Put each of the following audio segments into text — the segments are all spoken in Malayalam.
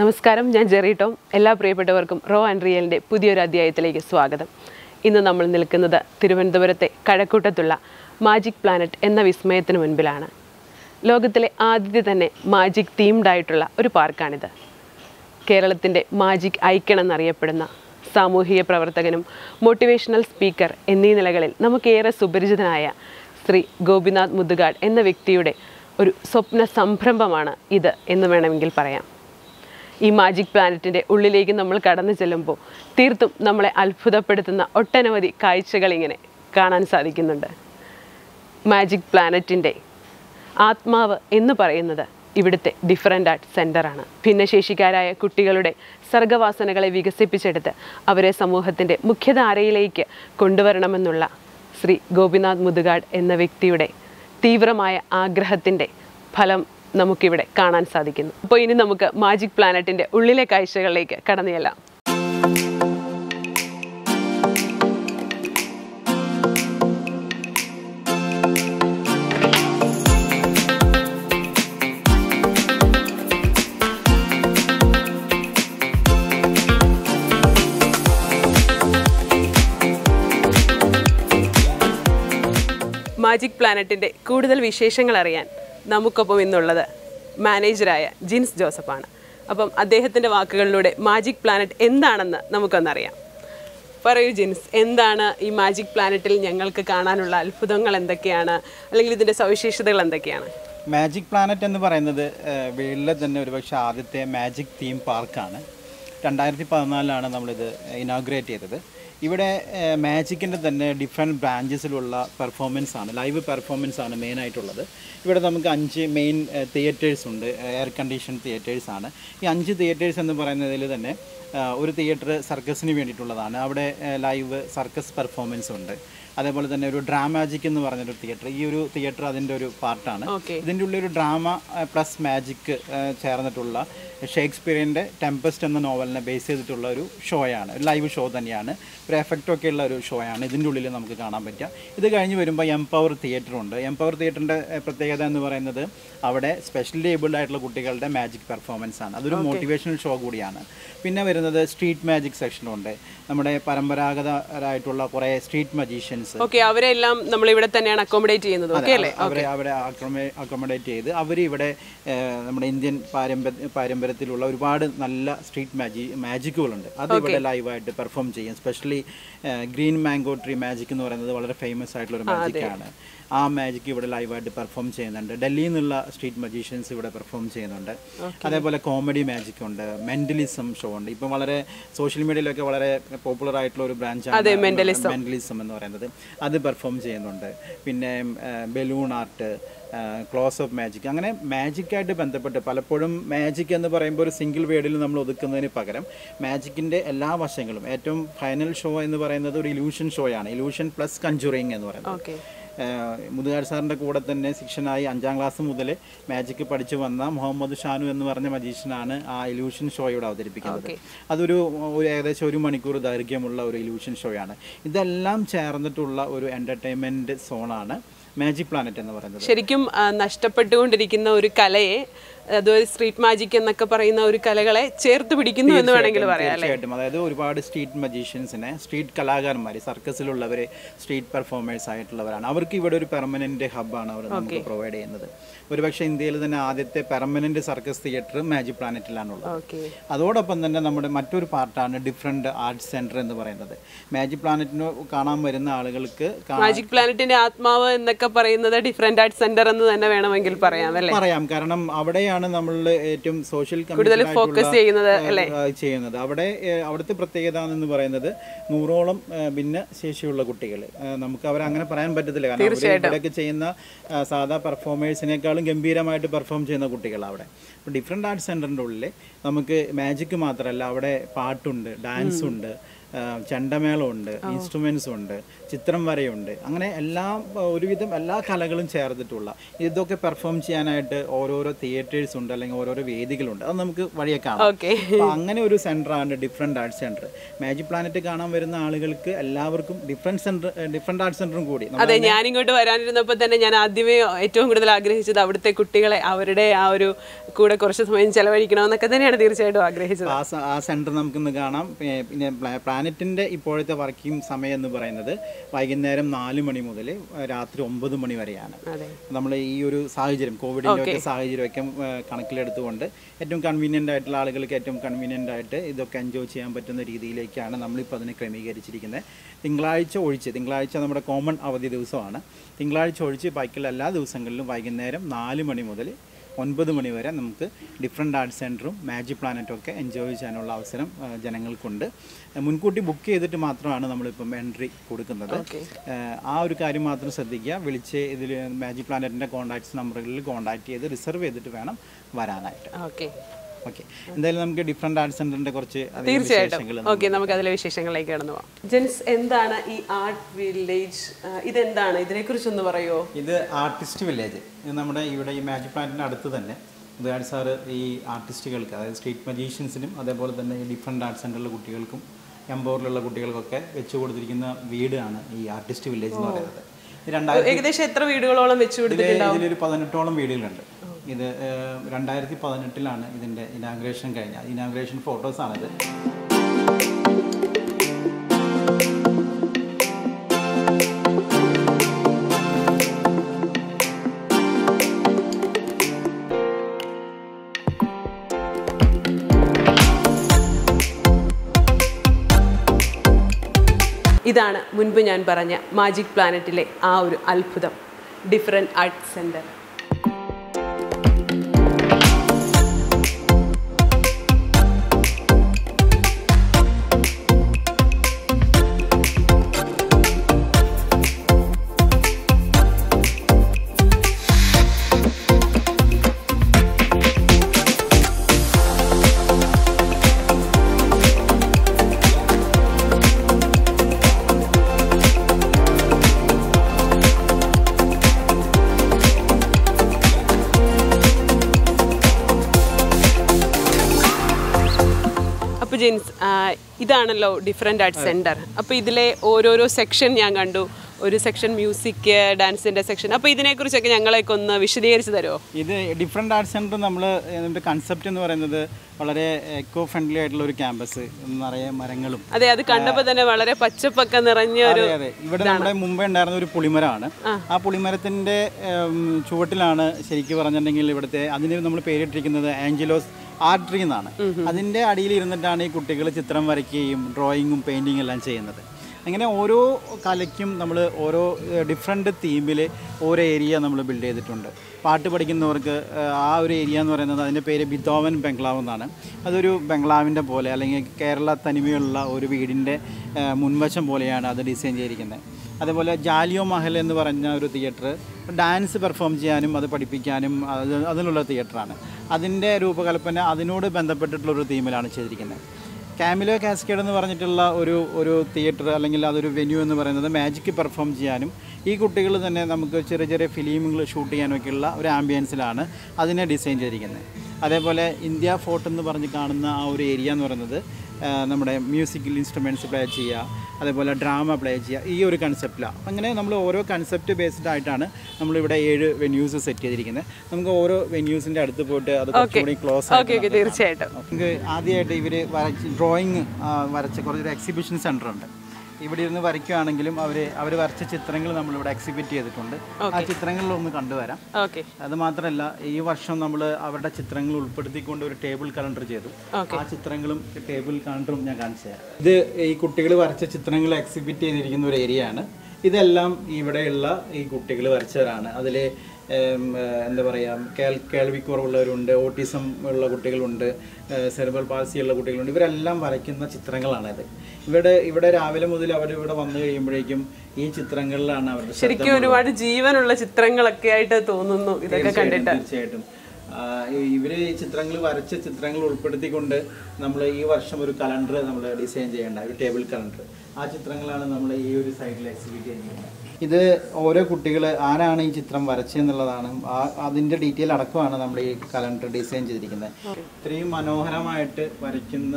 നമസ്കാരം ഞാൻ ജെറി ടോം. എല്ലാ പ്രിയപ്പെട്ടവർക്കും റോ ആൻഡ് റിയലിന്റെ പുതിയൊരു അധ്യായത്തിലേക്ക് സ്വാഗതം. ഇന്ന് നമ്മൾ നിൽക്കുന്നത് തിരുവനന്തപുരത്തെ കഴക്കൂട്ടത്തുള്ള മാജിക് പ്ലാനറ്റ് എന്ന വിസ്മയത്തിന് മുൻപിലാണ്. ലോകത്തിലെ ആദ്യത്തെ തന്നെ മാജിക് തീംഡ് ആയിട്ടുള്ള ഒരു പാർക്കാണിത്. കേരളത്തിന്റെ മാജിക് ഐക്കൺ എന്നറിയപ്പെടുന്ന സാമൂഹിക പ്രവർത്തകനും മോട്ടിവേഷണൽ സ്പീക്കർ എന്നീ നിലകളിൽ നമുക്കേറെ സുപരിചിതനായ ശ്രീ ഗോപിനാഥ് മുതുകാട് എന്ന വ്യക്തിയുടെ ഒരു സ്വപ്ന സംരംഭമാണ് ഇത് എന്ന് വേണമെങ്കിൽ പറയാം. ഈ മാജിക് പ്ലാനറ്റിന്റെ ഉള്ളിലേക്ക് നമ്മൾ കടന്നു ചെല്ലുമ്പോൾ തീർത്തും നമ്മളെ അത്ഭുതപ്പെടുത്തുന്ന ഒട്ടനവധി കാഴ്ചകൾ ഇങ്ങനെ കാണാൻ സാധിക്കുന്നുണ്ട്. മാജിക് പ്ലാനറ്റിന്റെ ആത്മാവ് എന്ന് പറയുന്നത് ഇവിടുത്തെ ഡിഫറെന്റ് ആർട്ട് സെന്ററാണ് ഭിന്നശേഷിക്കാരായ കുട്ടികളുടെ സർഗവാസനകളെ വികസിപ്പിച്ചെടുത്ത് അവരെ സമൂഹത്തിന്റെ മുഖ്യധാരയിലേക്ക് കൊണ്ടുവരണമെന്നുള്ള ശ്രീ ഗോപിനാഥ് മുതുകാട് എന്ന വ്യക്തിയുടെ തീവ്രമായ ആഗ്രഹത്തിന്റെ ഫലം നമുക്കിവിടെ കാണാൻ സാധിക്കുന്നു. അപ്പോൾ ഇനി നമുക്ക് മാജിക് പ്ലാനറ്റിന്റെ ഉള്ളിലെ കാഴ്ചകളിലേക്ക് കടന്നു ചെല്ലാം. മാജിക് പ്ലാനറ്റിന്റെ കൂടുതൽ വിശേഷങ്ങൾ അറിയാൻ നമുക്കൊപ്പം ഇന്നുള്ളത് മാനേജറായ ജിൻസ് ജോസഫാണ്. അപ്പം അദ്ദേഹത്തിന്റെ വാക്കുകളിലൂടെ മാജിക് പ്ലാനറ്റ് എന്താണെന്ന് നമുക്കൊന്നറിയാം. പറയൂ ജിൻസ് എന്താണ് ഈ മാജിക് പ്ലാനറ്റിൽ ഞങ്ങൾക്ക് കാണാനുള്ള അത്ഭുതങ്ങൾ എന്തൊക്കെയാണ്? അല്ലെങ്കിൽ ഇതിന്റെ സവിശേഷതകൾ എന്തൊക്കെയാണ്? മാജിക് പ്ലാനറ്റ് എന്ന് പറയുന്നത് വേൾഡിലെ തന്നെ ഒരുപക്ഷെ ആദ്യത്തെ മാജിക് തീം പാർക്കാണ് രണ്ടായിരത്തി പതിനാലിലാണ് നമ്മളിത് ഇനോഗ്രേറ്റ് ചെയ്തത്. ഇവിടെ മാജിക്കിന്റെ തന്നെ ഡിഫറെന്റ് ബ്രാഞ്ചസിലുള്ള പെർഫോമൻസ് ആണ് ലൈവ് പെർഫോമൻസ് ആണ് മെയിൻ ആയിട്ടുള്ളത് ഇവിടെ നമുക്ക് അഞ്ച് മെയിൻ തിയേറ്റേഴ്സ് ഉണ്ട് എയർ കണ്ടീഷൻ തിയേറ്റേഴ്സ് ആണ് ഈ അഞ്ച് തിയേറ്റേഴ്സ് എന്ന് പറയുന്നതിൽ തന്നെ ഒരു തിയേറ്റർ സർക്കസിന് വേണ്ടിയിട്ടുള്ളതാണ്. അവിടെ ലൈവ് സർക്കസ് പെർഫോമൻസ് ഉണ്ട്. അതേപോലെ തന്നെ ഒരു ഡ്രാമാജിക് എന്ന് പറഞ്ഞൊരു തിയേറ്റർ ഈ ഒരു തിയേറ്റർ അതിന്റെ ഒരു പാർട്ടാണ്. ഇതിന്റെ ഉള്ളിൽ ഒരു ഡ്രാമ പ്ലസ് മാജിക് ചേർന്നിട്ടുള്ള ഷേക്സ്പിയറിന്റെ ടെമ്പസ്റ്റ് എന്ന നോവലിനെ ബേസ് ചെയ്തിട്ടുള്ള ഒരു ഷോയാണ്. ലൈവ് ഷോ തന്നെയാണ്. ഒരു എഫക്റ്റൊക്കെ ഉള്ള ഒരു ഷോയാണ് ഇതിന്റെ ഉള്ളിൽ നമുക്ക് കാണാൻ പറ്റുക. ഇത് കഴിഞ്ഞ് വരുമ്പോൾ എംപവർ തിയേറ്ററുണ്ട് എംപവർ തിയേറ്ററിന്റെ പ്രത്യേകത എന്ന് പറയുന്നത് അവിടെ സ്പെഷ്യലി ഏബിൾഡ് ആയിട്ടുള്ള കുട്ടികളുടെ മാജിക് പെർഫോമൻസ് ആണ്. അതൊരു മോട്ടിവേഷണൽ ഷോ കൂടിയാണ്. പിന്നെ വരുന്നത് സ്ട്രീറ്റ് മാജിക് സെക്ഷനുണ്ട് നമ്മുടെ പരമ്പരാഗതരായിട്ടുള്ള കുറേ സ്ട്രീറ്റ് മജീഷ്യൻസ് ഓക്കെ അവരെല്ലാം നമ്മൾ ഇവിടെ തന്നെയാണ് അക്കോമഡേറ്റ് ചെയ്യുന്നത്. ഓക്കെ അല്ലേ? അവരെ അവരെ അക്കോമഡേറ്റ് ചെയ്ത് അവർ ഇവിടെ നമ്മുടെ ഇന്ത്യൻ പാരമ്പര്യ പാരമ്പര്യത്തിലുള്ള ഒരുപാട് നല്ല സ്ട്രീറ്റ് മാജി മാജിക്കുകളുണ്ട് അത് ഇവിടെ ലൈവായിട്ട് പെർഫോം ചെയ്യും. Specially green mango tree magic എന്ന് പറയുന്നത് വളരെ ഫേമസ് ആയിട്ടുള്ള ഒരു മാജിക്കാണ് ആ മാജിക് ഇവിടെ ലൈവായിട്ട് പെർഫോം ചെയ്യുന്നുണ്ട്. ഡൽഹിയിൽ നിന്നുള്ള സ്ട്രീറ്റ് മജീഷ്യൻസ് ഇവിടെ പെർഫോം ചെയ്യുന്നുണ്ട്. അതേപോലെ കോമഡി മാജിക് ഉണ്ട് മെന്റലിസം ഷോ ഉണ്ട്. ഇപ്പം വളരെ സോഷ്യൽ മീഡിയയിലൊക്കെ വളരെ പോപ്പുലർ ആയിട്ടുള്ള ഒരു ബ്രാഞ്ചാണ് മെന്റലിസം എന്ന് പറയുന്നത്. അത് പെർഫോം ചെയ്യുന്നുണ്ട്. പിന്നെ balloon art close of magic അങ്ങനെ മാജിക്കായിട്ട് ബന്ധപ്പെട്ട് പലപ്പോഴും മാജിക് എന്ന് പറയുമ്പോൾ ഒരു സിംഗിൾ വേർഡിൽ നമ്മൾ ഒതുക്കുന്നതിന് പകരം മാജിക്കിന്റെ എല്ലാ വശങ്ങളും. ഏറ്റവും ഫൈനൽ ഷോ എന്ന് പറയുന്നത് ഒരു ഇലൂഷൻ ഷോയാണ് ഇലൂഷൻ പ്ലസ് കഞ്ചുറിങ് എന്ന് പറയുന്നത്. മുതുകാട് സാറിന്റെ കൂടെ തന്നെ ശിക്ഷനായി അഞ്ചാം ക്ലാസ് മുതൽ മാജിക്ക് പഠിച്ചു വന്ന മുഹമ്മദ് ഷാനു എന്ന് പറഞ്ഞ മജീഷ്യനാണ് ആ ഇലൂഷൻ ഷോ ഇവിടെ അവതരിപ്പിക്കുന്നത്. അതൊരു ഒരു ഏകദേശം ഒരു മണിക്കൂർ ദൈർഘ്യമുള്ള ഒരു ഇലൂഷൻ ഷോയാണ് ഇതെല്ലാം ചേർന്നിട്ടുള്ള ഒരു എന്റർടൈൻമെന്റ് സോണാണ് മാജിക് പ്ലാനറ്റ് എന്ന് പറയുന്നത്. ശരിക്കും നഷ്ടപ്പെട്ടുകൊണ്ടിരിക്കുന്ന ഒരു കലയെ അതുപോലെ സ്ട്രീറ്റ് മാജിക് എന്നൊക്കെ പറയുന്ന ഒരു കലകളെ ചേർത്ത് പിടിക്കുന്നു എന്ന് വേണമെങ്കിൽ പറയാം തീർച്ചയായിട്ടും. അതായത് ഒരുപാട് സ്ട്രീറ്റ് മജീഷ്യൻസിനെ സ്ട്രീറ്റ് കലാകാരന്മാർ സർക്കസിലുള്ളവർ സ്ട്രീറ്റ് പെർഫോമേഴ്സ് ആയിട്ടുള്ളവരാണ്. അവർക്ക് ഇവിടെ ഒരു പെർമനന്റ് ഹബ്ബാണ് അവർ നമുക്ക് പ്രൊവൈഡ് ചെയ്യുന്നത്. ഒരുപക്ഷെ ഇന്ത്യയിൽ തന്നെ ആദ്യത്തെ പെർമനന്റ് സർക്കസ് തിയേറ്റർ മാജിക് പ്ലാനറ്റിലാണുള്ളത് ഉള്ളത് അതോടൊപ്പം തന്നെ നമ്മുടെ മറ്റൊരു പാർട്ടാണ് ഡിഫറെന്റ് ആർട്സ് സെന്റർ എന്ന് പറയുന്നത്. മാജിക് പ്ലാനറ്റിന് കാണാൻ വരുന്ന ആളുകൾക്ക് മാജിക് പ്ലാനറ്റിന്റെ ആത്മാവ് എന്നൊക്കെ പറയുന്നത് ഡിഫറെന്റ് ആർട്സ് സെന്റർ എന്ന് തന്നെ വേണമെങ്കിൽ പറയാം അല്ലേ? പറയാം. കാരണം അവിടെയാണ് നമ്മൾ ഏറ്റവും സോഷ്യൽ കൂടുതൽ ഫോക്കസ് ചെയ്യുന്നത് ചെയ്യുന്നത്. അവിടെ അവിടുത്തെ പ്രത്യേകത എന്ന് പറയുന്നത് നൂറോളം ഭിന്ന ശേഷിയുള്ള കുട്ടികൾ നമുക്ക് അവർ അങ്ങനെ പറയാൻ പറ്റത്തില്ല. കാരണം ഇടയ്ക്ക് ഇവിടെയൊക്കെ ചെയ്യുന്ന സാധാ പെർഫോമേഴ്സിനേക്കാളും ഗംഭീരമായിട്ട് പെർഫോം ചെയ്യുന്ന കുട്ടികളാണ് അവിടെ. അപ്പോൾ ഡിഫറെന്റ് ആർട്സ് സെന്ററിന്റെ ഉള്ളിൽ നമുക്ക് മാജിക് മാത്രമല്ല അവിടെ പാട്ടുണ്ട് ഡാൻസ് ഉണ്ട് ചണ്ടമേളം ഉണ്ട് ഇൻസ്ട്രുമെൻസും ഉണ്ട്. ചിത്രം വരയുണ്ട്. അങ്ങനെ എല്ലാ ഒരുവിധം എല്ലാ കലകളും ചേർത്തിട്ടുള്ള ഇതൊക്കെ പെർഫോം ചെയ്യാനായിട്ട് ഓരോരോ തിയേറ്റേഴ്സ് ഉണ്ട് അല്ലെങ്കിൽ ഓരോരോ വേദികളുണ്ട്. അത് നമുക്ക് വഴിയെ കാണാം. അങ്ങനെ ഒരു സെന്ററാണ് different arts centre magic planet കാണാൻ വരുന്ന ആളുകൾക്ക് എല്ലാവർക്കും ഡിഫറെന്റ് സെന്റർ ഡിഫറെന്റ് ആർട്സ് സെന്ററും കൂടി. അതെ ഞാൻ ഇങ്ങോട്ട് വരാനിരുന്നപ്പോൾ തന്നെ ഞാൻ ആദ്യമേ ഏറ്റവും കൂടുതൽ ആഗ്രഹിച്ചത് അവിടുത്തെ കുട്ടികളെ അവരുടെ ആ ഒരു കൂടെ കുറച്ച് സമയം ചെലവഴിക്കണമെന്നൊക്കെ തന്നെയാണ് തീർച്ചയായിട്ടും ആഗ്രഹിച്ചത്. ആ സെന്റർ നമുക്ക് സെന്റർ നമുക്കിന്ന് കാണാം. പിന്നെ- പ്ലാനറ്റിന്റെ പ്ലാനറ്റിന്റെ ഇപ്പോഴത്തെ വർക്കിംഗ് സമയം എന്ന് പറയുന്നത് വൈകുന്നേരം നാല് മണി മുതൽ രാത്രി ഒമ്പത് മണി വരെയാണ്. നമ്മൾ ഈ ഒരു സാഹചര്യം കോവിഡിന്റെ ഒക്കെ സാഹചര്യമൊക്കെ കണക്കിലെടുത്തുകൊണ്ട് ഏറ്റവും കൺവീനിയന്റ് ആയിട്ടുള്ള ആളുകൾക്ക് ഏറ്റവും കൺവീനിയന്റ് ആയിട്ട് ഇതൊക്കെ എൻജോയ് ചെയ്യാൻ പറ്റുന്ന രീതിയിലേക്കാണ് നമ്മളിപ്പോൾ അതിനെ ക്രമീകരിച്ചിരിക്കുന്നത്. തിങ്കളാഴ്ച ഒഴിച്ച് തിങ്കളാഴ്ച നമ്മുടെ കോമൺ അവധി ദിവസമാണ്. തിങ്കളാഴ്ച ഒഴിച്ച് ബാക്കിയുള്ള എല്ലാ ദിവസങ്ങളിലും വൈകുന്നേരം നാല് മണി മുതൽ ഒൻപത് മണി വരെ നമുക്ക് ഡിഫറെന്റ് ആർട്ട് സെന്ററും മാജിക് പ്ലാനറ്റും ഒക്കെ എൻജോയ് ചെയ്യാനുള്ള അവസരം ജനങ്ങൾക്കുണ്ട്. മുൻകൂട്ടി ബുക്ക് ചെയ്തിട്ട് മാത്രമാണ് നമ്മളിപ്പം എൻട്രി കൊടുക്കുന്നത്. ആ ഒരു കാര്യം മാത്രം ശ്രദ്ധിക്കുക. വിളിച്ച് ഇതിൽ മാജിക് പ്ലാനറ്റിന്റെ കോൺടാക്ട്സ് നമ്പറുകളിൽ കോൺടാക്ട് ചെയ്ത് റിസർവ് ചെയ്തിട്ട് വേണം വരാനായിട്ട്. ഓക്കെ ഓക്കെ എന്തായാലും നമുക്ക് ഡിഫറെന്റ് ആർട്ട് സെന്ററിന്റെ കുറച്ച് തീർച്ചയായിട്ടും. വിശേഷങ്ങൾ ഓക്കെ നമുക്ക് അതിലെ വിശേഷങ്ങളിലേക്ക് കടന്നു പോകാം ജെൻസ് എന്താണ് ഈ ആർട്ട് വില്ലേജ് ഇതെന്താണ്? ഇതിനെക്കുറിച്ചൊന്ന് പറയുമോ ഇത് ആർട്ടിസ്റ്റ് വില്ലേജ് ഇത് നമ്മുടെ ഇവിടെ ഈ മാജിക് പ്ലാന്റിന്റെ അടുത്ത് തന്നെ. ഉദയാൻ സാറ് ഈ ആർട്ടിസ്റ്റുകൾക്ക് അതായത് സ്ട്രീറ്റ് മജീഷ്യൻസിനും അതേപോലെ തന്നെ ഈ ഡിഫറെന്റ് ആർട്ട് സെന്ററിലെ കുട്ടികൾക്കും എംപവറിലുള്ള കുട്ടികൾക്കൊക്കെ വെച്ചു കൊടുത്തിരിക്കുന്ന വീടാണ് ഈ ആർട്ടിസ്റ്റ് വില്ലേജ് എന്ന് പറയുന്നത്. ഏകദേശം എത്ര വീടുകളോളം വെച്ചു ഇതിലൊരു പതിനെട്ടോളം വീടുകളുണ്ട്. ഇത് രണ്ടായിരത്തി പതിനെട്ടിലാണ് ഇതിന്റെ ഇനാഗ്രേഷൻ കഴിഞ്ഞത്. ഇനാഗ്രേഷൻ ഫോട്ടോസാണിത് ഇതാണ് മുൻപ് ഞാൻ പറഞ്ഞ മാജിക് പ്ലാനറ്റിലെ ആ ഒരു അത്ഭുതം. ഡിഫറെന്റ് ആർട്ട് സെന്റർ ആ, ഇതാണല്ലോ ഡിഫറെന്റ് ആർട്ട് സെന്റർ അപ്പോൾ ഇതിലെ ഓരോരോ സെക്ഷൻ ഞാൻ കണ്ടു. ഒരു സെക്ഷൻ മ്യൂസിക് ഡാൻസിന്റെ സെക്ഷൻ അപ്പോൾ ഇതിനെക്കുറിച്ചൊക്കെ ഞങ്ങളെയൊക്കെ ഒന്ന് വിശദീകരിച്ച് തരുമോ ഇത് ഡിഫറെന്റ് ആർട്ട് സെന്റർ നമ്മൾ ഇതിന്റെ കൺസെപ്റ്റ് എന്ന് പറയുന്നത് വളരെ എക്കോ ഫ്രണ്ട്ലി ആയിട്ടുള്ള ഒരു ക്യാമ്പസ് നിറയെ മരങ്ങളും. അതെ അത് കണ്ടപ്പോൾ തന്നെ വളരെ പച്ചപ്പൊക്കെ നിറഞ്ഞ ഒരു ഇവിടെ നമ്മുടെ മുമ്പേ ഉണ്ടായിരുന്ന ഒരു പുളിമരമാണ് ആ. പുളിമരത്തിന്റെ ചുവട്ടിലാണ് ശരിക്കും പറഞ്ഞിട്ടുണ്ടെങ്കിൽ ഇവിടുത്തെ അതിന് നമ്മൾ പേരിട്ടിരിക്കുന്നത് ആഞ്ചലോസ് ആർട്ട് ട്രീ എന്നാണ്. അതിന്റെ അടിയിൽ ഇരുന്നിട്ടാണ് ഈ കുട്ടികൾ ചിത്രം വരയ്ക്കുകയും ഡ്രോയിങ്ങും പെയിന്റിങ്ങും എല്ലാം ചെയ്യുന്നത്. അങ്ങനെ ഓരോ കലയ്ക്കും നമ്മൾ ഓരോ ഡിഫറെന്റ് തീമിൽ ഓരോ ഏരിയ നമ്മൾ ബിൽഡ് ചെയ്തിട്ടുണ്ട്. പാട്ട് പഠിക്കുന്നവർക്ക് ആ ഒരു ഏരിയ എന്ന് പറയുന്നത് അതിന്റെ പേര് ബിതോവൻ ബംഗ്ലാവ് എന്നാണ്. അതൊരു ബംഗ്ലാവിന്റെ പോലെ അല്ലെങ്കിൽ കേരള തനിമയുള്ള ഒരു വീടിന്റെ മുൻവശം പോലെയാണ് അത് ഡിസൈൻ ചെയ്തിരിക്കുന്നത്. അതേപോലെ ജാലിയോ മഹൽ എന്ന് പറഞ്ഞ ഒരു തിയേറ്റർ ഡാൻസ് പെർഫോം ചെയ്യാനും അത് പഠിപ്പിക്കാനും അത് അതിനുള്ള തിയേറ്ററാണ് അതിന്റെ രൂപകൽപ്പന അതിനോട് ബന്ധപ്പെട്ടിട്ടുള്ള ഒരു തീമിലാണ് ചെയ്തിരിക്കുന്നത്. കാമിലോ കാസ്കേഡ് എന്ന് പറഞ്ഞിട്ടുള്ള ഒരു ഒരു തിയേറ്റർ അല്ലെങ്കിൽ അതൊരു വെന്യൂ എന്ന് പറയുന്നത് മാജിക്ക് പെർഫോം ചെയ്യാനും ഈ കുട്ടികൾ തന്നെ നമുക്ക് ചെറിയ ചെറിയ ഫിലിമുകൾ ഷൂട്ട് ചെയ്യാനൊക്കെയുള്ള ഒരു ആംബിയൻസിലാണ് അതിനെ ഡിസൈൻ ചെയ്തിരിക്കുന്നത്. അതേപോലെ ഇന്ത്യ ഫോർട്ട് എന്ന് പറഞ്ഞ് കാണുന്ന ആ ഒരു ഏരിയ എന്ന് പറയുന്നത് നമ്മുടെ മ്യൂസിക്കൽ ഇൻസ്ട്രുമെന്റ്സ് പ്ലേ ചെയ്യുക അതേപോലെ ഡ്രാമ പ്ലേ ചെയ്യുക ഈ ഒരു കൺസെപ്റ്റിലാണ് അങ്ങനെ നമ്മൾ ഓരോ കൺസെപ്റ്റ് ബേസ്ഡ് ആയിട്ടാണ് നമ്മളിവിടെ ഏഴ് വെന്യൂസ് സെറ്റ് ചെയ്തിരിക്കുന്നത്. നമുക്ക് ഓരോ വെന്യൂസിന്റെ അടുത്ത് പോയിട്ട് അത് കുറച്ചുകൂടി ക്ലോസ് ആയിട്ട് തീർച്ചയായിട്ടും. നമുക്ക് ആദ്യമായിട്ട് ഇവർ വരച്ച് ഡ്രോയിങ് വരച്ച കുറച്ചൊരു എക്സിബിഷൻ സെന്റർ ഉണ്ട്. ഇവിടെ ഇരുന്ന് വരയ്ക്കുകയാണെങ്കിലും അവർ അവർ വരച്ച ചിത്രങ്ങൾ നമ്മളിവിടെ എക്സിബിറ്റ് ചെയ്തിട്ടുണ്ട്. ആ ചിത്രങ്ങളിൽ ഒന്ന് കണ്ടുവരാം. ഓക്കെ അത് മാത്രമല്ല ഈ വർഷം നമ്മൾ അവരുടെ ചിത്രങ്ങൾ ഉൾപ്പെടുത്തിക്കൊണ്ട് ഒരു ടേബിൾ കലണ്ടർ ചെയ്തു. ആ ചിത്രങ്ങളും ടേബിൾ കലണ്ടറും ഞാൻ കാണിച്ചു തരാം. ഇത് ഈ കുട്ടികൾ വരച്ച ചിത്രങ്ങൾ എക്സിബിറ്റ് ചെയ്തിരിക്കുന്ന ഒരു ഏരിയ ആണ്. ഇതെല്ലാം ഇവിടെയുള്ള ഈ കുട്ടികൾ വരച്ചവരാണ്. അതിൽ എന്താ പറയുക കേൾ കേൾവിക്കുറവുള്ളവരുണ്ട് ഓട്ടിസം ഉള്ള കുട്ടികളുണ്ട് സെർബൽ പാൽസി ഉള്ള കുട്ടികളുണ്ട്. ഇവരെല്ലാം വരയ്ക്കുന്ന ചിത്രങ്ങളാണിത്. ഇവിടെ ഇവിടെ രാവിലെ മുതൽ അവർ ഇവിടെ വന്നു കഴിയുമ്പോഴേക്കും ഈ ചിത്രങ്ങളിലാണ് അവരുടെ ശരിക്കും ഒരുപാട് ജീവനുള്ള ചിത്രങ്ങളൊക്കെ ആയിട്ട് തോന്നുന്നു ഇതൊക്കെ കണ്ടിട്ട്. തീർച്ചയായിട്ടും. ഇവർ ഇവർ ഈ ചിത്രങ്ങൾ വരച്ച ചിത്രങ്ങൾ ഉൾപ്പെടുത്തിക്കൊണ്ട് നമ്മൾ ഈ വർഷം ഒരു കലണ്ടർ നമ്മൾ ഡിസൈൻ ചെയ്യേണ്ട ഒരു ടേബിൾ കലണ്ടർ ആ ചിത്രങ്ങളാണ് നമ്മൾ ഈ ഒരു സൈഡിൽ എക്സിബിറ്റ് ചെയ്യുന്നത്. ഇത് ഓരോ കുട്ടികൾ ആരാണ് ഈ ചിത്രം വരച്ചെന്നുള്ളതാണ് ആ അതിന്റെ ഡീറ്റെയിൽ അടക്കമാണ് നമ്മൾ ഈ കലണ്ടർ ഡിസൈൻ ചെയ്തിരിക്കുന്നത്. ഇത്രയും മനോഹരമായിട്ട് വരയ്ക്കുന്ന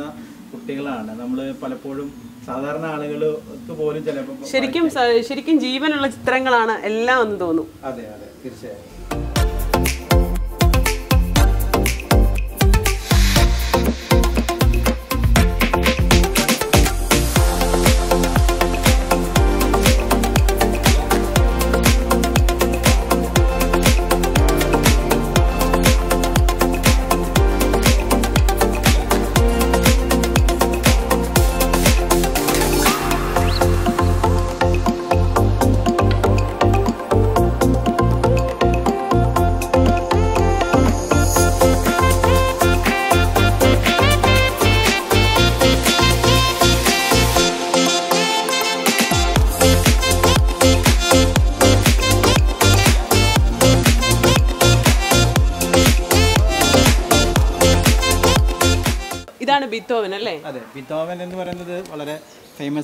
കുട്ടികളാണ്. നമ്മൾ പലപ്പോഴും സാധാരണ ആളുകൾക്ക് പോലും ചിലപ്പോൾ ശരിക്കും ശരിക്കും ജീവനുള്ള ചിത്രങ്ങളാണ് എല്ലാം എന്ന് തോന്നും. അതെ അതെ. തീർച്ചയായും.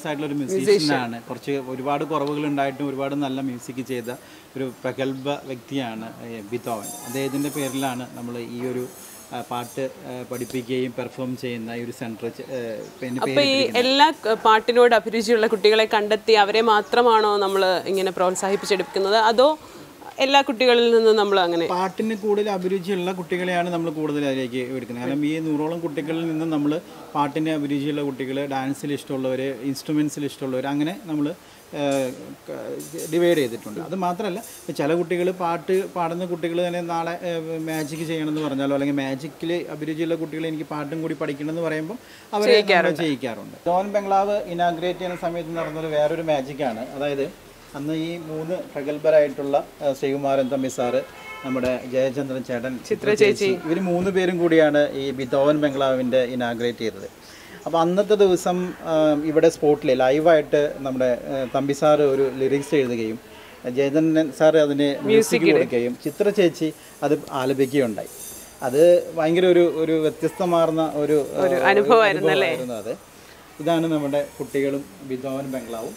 ആയിട്ടുള്ള ഒരു മ്യൂസീഷ്യനാണ് കുറച്ച് ഒരുപാട് കുറവുകൾ ഉണ്ടായിട്ടും ഒരുപാട് നല്ല മ്യൂസിക് ചെയ്ത ഒരു പ്രഗത്ഭ വ്യക്തിയാണ് ബിതോവൻ അദ്ദേഹത്തിന്റെ പേരിലാണ് നമ്മൾ ഈ ഒരു പാട്ട് പഠിപ്പിക്കുകയും പെർഫോം ചെയ്യുന്ന ഈ ഒരു സെന്റർ പിന്നെ അപ്പൊ ഈ എല്ലാ പാട്ടിനോട് അഭിരുചിയുള്ള കുട്ടികളെ കണ്ടെത്തി അവരെ മാത്രമാണോ നമ്മൾ ഇങ്ങനെ പ്രോത്സാഹിപ്പിച്ചെടുക്കുന്നത്? അതോ എല്ലാ കുട്ടികളിൽ നിന്നും നമ്മൾ അങ്ങനെ പാട്ടിന് കൂടുതൽ അഭിരുചിയുള്ള കുട്ടികളെയാണ് നമ്മൾ കൂടുതൽ അതിലേക്ക് എടുക്കുന്നത്. കാരണം ഈ നൂറോളം കുട്ടികളിൽ നിന്നും നമ്മൾ പാട്ടിന് അഭിരുചിയുള്ള കുട്ടികൾ ഡാൻസിൽ ഇഷ്ടമുള്ളവർ ഇൻസ്ട്രുമെൻസിൽ ഇഷ്ടമുള്ളവർ അങ്ങനെ നമ്മൾ ഡിവൈഡ് ചെയ്തിട്ടുണ്ട്. അത് മാത്രമല്ല ചില കുട്ടികൾ പാട്ട് പാടുന്ന കുട്ടികൾ തന്നെ നാളെ മാജിക് ചെയ്യണമെന്ന് പറഞ്ഞാലോ അല്ലെങ്കിൽ മാജിക്കിൽ അഭിരുചിയുള്ള കുട്ടികൾ എനിക്ക് പാട്ടും കൂടി പഠിക്കണമെന്ന് പറയുമ്പോൾ അവരെ ചെയ്യിക്കാറുണ്ട്. ജോൺ ബംഗ്ലാവ് ഇനാഗ്രേറ്റ് ചെയ്യുന്ന സമയത്ത് നടന്നൊരു വേറൊരു മാജിക്കാണ് അതായത് അന്ന് ഈ മൂന്ന് പ്രഗത്ഭരായിട്ടുള്ള ശ്രീകുമാരൻ തമ്പി സാറ് നമ്മുടെ ജയചന്ദ്രൻ ചേട്ടൻ ചിത്ര ചേച്ചി. ഇവർ മൂന്ന് പേരും കൂടിയാണ് ഈ ബിതോവൻ ബംഗ്ലാവിന്റെ ഇനാഗ്രേറ്റ് ചെയ്തത്. അപ്പോൾ അന്നത്തെ ദിവസം ഇവിടെ സ്പോട്ടിൽ ലൈവായിട്ട് നമ്മുടെ തമ്പി സാറ് ഒരു ലിറിക്സ് എഴുതുകയും ജയചന്ദ്രൻ സാറ് അതിന് മ്യൂസിക് കൊടുക്കുകയും ചിത്ര ചേച്ചി അത് ആലപിക്കുകയുണ്ടായി. അത് ഭയങ്കര ഒരു ഒരു വ്യത്യസ്തമാർന്ന ഒരു ഒരു അനുഭവമായിരുന്നു അത്. ഇതാണ് നമ്മുടെ കുട്ടികളും ബിതോവൻ ബംഗ്ലാവും.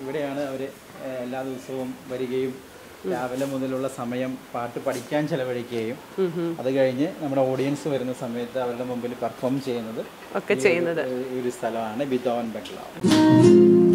ഇവിടെയാണ് അവർ എല്ലാ ദിവസവും വരികയും രാവിലെ മുതലുള്ള സമയം പാട്ട് പഠിക്കാൻ ചെലവഴിക്കുകയും അത് കഴിഞ്ഞ് നമ്മുടെ ഓഡിയൻസ് വരുന്ന സമയത്ത് അവരുടെ മുമ്പിൽ പെർഫോം ചെയ്യുന്നത് ഒക്കെ ചെയ്യുന്നത്. ഈ ഒരു- സ്ഥലമാണ് ബിതോൻ ബംഗ്ലാവ് ും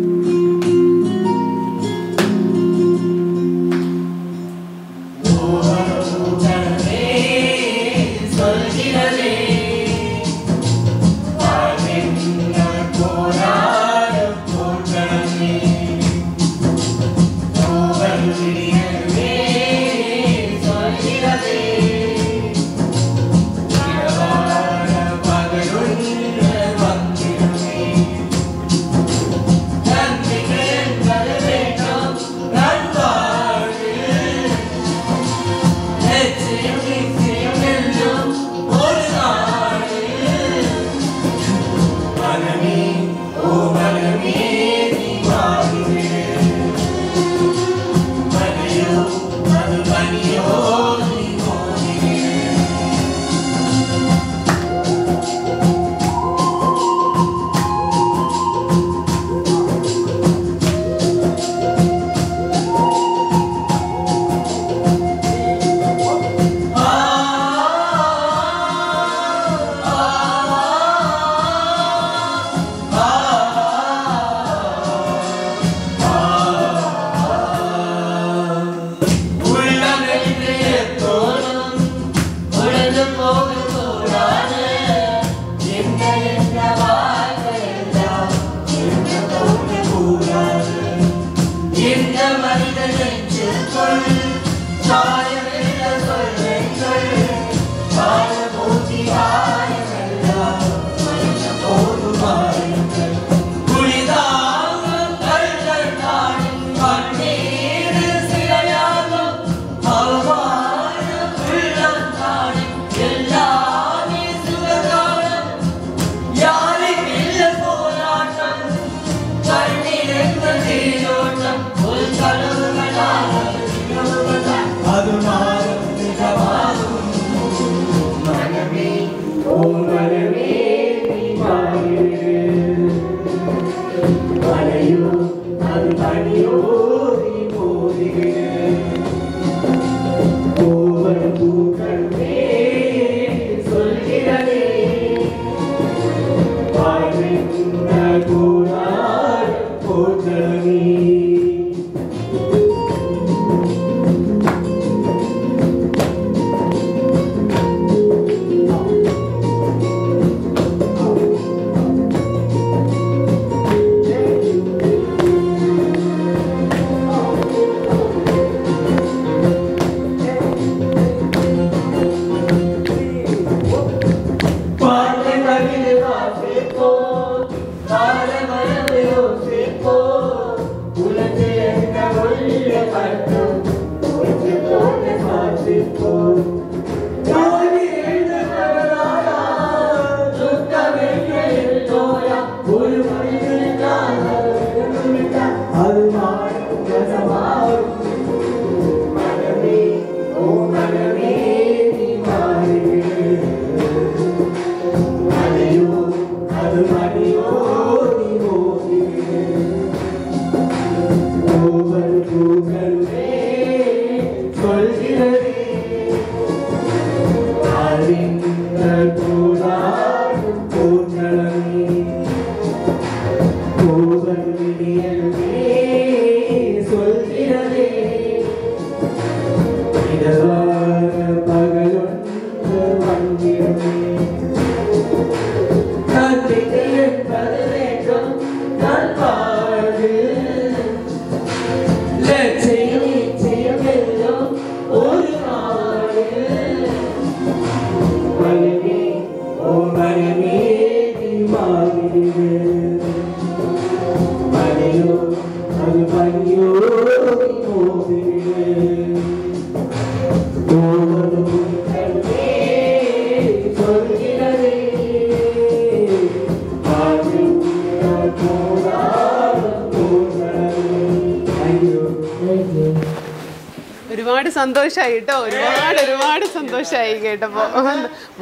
സന്തോഷമായി കേട്ടോ. ഒരുപാട് ഒരുപാട് സന്തോഷമായി കേട്ടപ്പോ.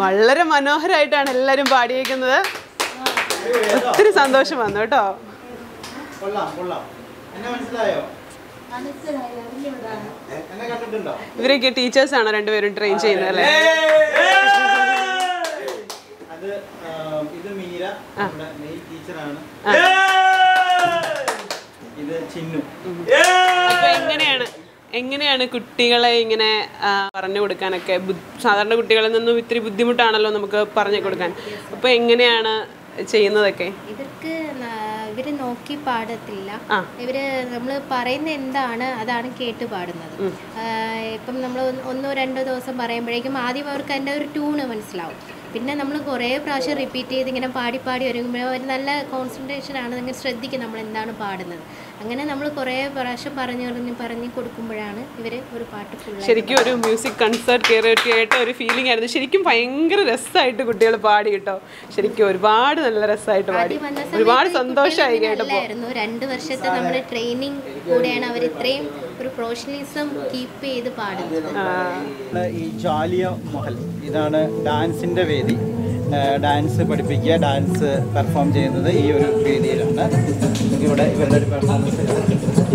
വളരെ മനോഹരമായിട്ടാണ് എല്ലാരും പാടിയേക്കുന്നത്. ഒത്തിരി സന്തോഷം വന്നു കേട്ടോ. ഇവരൊക്കെ ടീച്ചേഴ്സ് ആണോ രണ്ടുപേരും ട്രെയിൻ ചെയ്യുന്നത് അല്ലേ? ഇത് മീര മെയിൻ ടീച്ചറാണ് ഇത് ചിന്നു. എങ്ങനെയാണ് എങ്ങനെയാണ് കുട്ടികളെ ഇങ്ങനെ പറഞ്ഞു കൊടുക്കാനൊക്കെ സാധാരണ കുട്ടികളിൽ നിന്നും ഇത്തിരി ബുദ്ധിമുട്ടാണല്ലോ നമുക്ക് പറഞ്ഞു കൊടുക്കാൻ. അപ്പൊ എങ്ങനെയാണ് ചെയ്യുന്നതൊക്കെ? ഇവർക്ക് ഇവർ നോക്കി പാടത്തില്ല. ഇവർ നമ്മൾ പറയുന്ന എന്താണ് അതാണ് കേട്ട് പാടുന്നത്. ഇപ്പം നമ്മൾ ഒന്നോ രണ്ടോ ദിവസം പറയുമ്പോഴേക്കും ആദ്യം അവർക്ക് അതിന്റെ ഒരു ട്യൂണ് മനസ്സിലാവും. പിന്നെ നമ്മൾ കുറേ പ്രാവശ്യം റിപ്പീറ്റ് ചെയ്ത് ഇങ്ങനെ പാടി പാടി വരുമ്പോൾ അവർ നല്ല കോൺസെൻട്രേഷൻ ആണ് നിങ്ങൾ ശ്രദ്ധിക്കും നമ്മൾ എന്താണ് പാടുന്നത്. അങ്ങനെ നമ്മൾ കുറേ പ്രാവശ്യം പറഞ്ഞു പറഞ്ഞ് പറഞ്ഞ് കൊടുക്കുമ്പോഴാണ് ഇവർ ഒരു പാട്ട് ഫുൾ ശരിക്കും ഒരു മ്യൂസിക് കൺസേർട്ട് കയറി കേട്ട ഒരു ഫീലിംഗ് ആയിരുന്നു. ശരിക്കും ഭയങ്കര രസമായിട്ട് കുട്ടികൾ പാടി കേട്ടോ. ശരിക്കും ഒരുപാട് നല്ല രസമായിട്ട് പാടി. ഒരുപാട് സന്തോഷമായി കേട്ടോ കേട്ടപ്പോ. രണ്ട് വർഷത്തെ നമ്മൾ ട്രെയിനിങ് കൂടെയാണ് അവർ ഇത്രയും ഒരു പ്രൊഫഷണലിസം കീപ്പ് ചെയ്ത് പാടുന്നത്. ഈ ജാലിയ മഹൽ. ഇതാണ് ഡാൻസിന്റെ വേദി. ഡാൻസ് പഠിപ്പിക്കുക ഡാൻസ് പെർഫോം ചെയ്യുന്നത് ഈ ഒരു രീതിയിലാണ്. ഇവിടെ ഇവരുടെ ഒരു പെർഫോമൻസ്